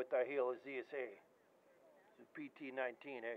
with our Halo ZSA. This is PT19, eh?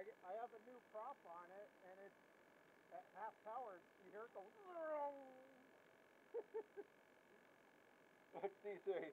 I, I have a new prop on it, and it's at half power. You hear it go. He say?